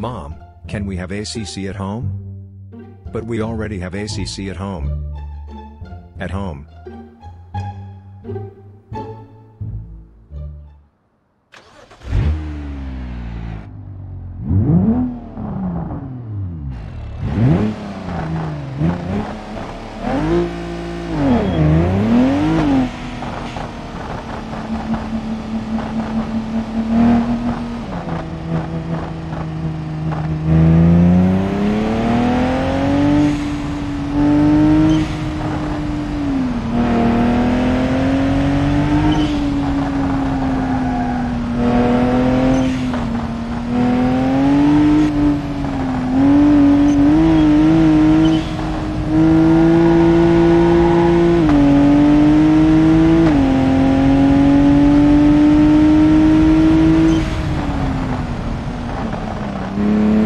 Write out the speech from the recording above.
Mom, can we have ACC at home? But we already have ACC at home. At home. Mm-hmm.